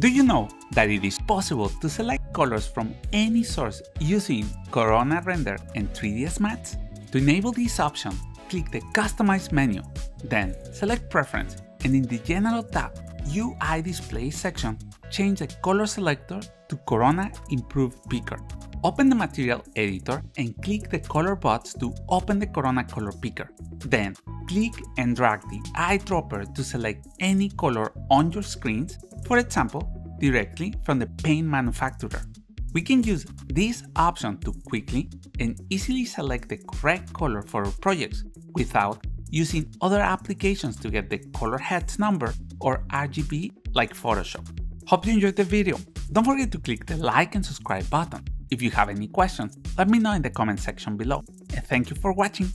Do you know that it is possible to select colors from any source using Corona Render and 3ds Max? To enable this option, click the Customize menu, then select Preference and in the General tab, UI Display section, change the color selector to Corona Improved Picker. Open the Material Editor and click the color box to open the Corona Color Picker. Then, click and drag the eyedropper to select any color on your screens, for example, directly from the paint manufacturer. We can use this option to quickly and easily select the correct color for our projects without using other applications to get the color hex number or RGB like Photoshop. Hope you enjoyed the video. Don't forget to click the like and subscribe button. If you have any questions, let me know in the comment section below. And thank you for watching.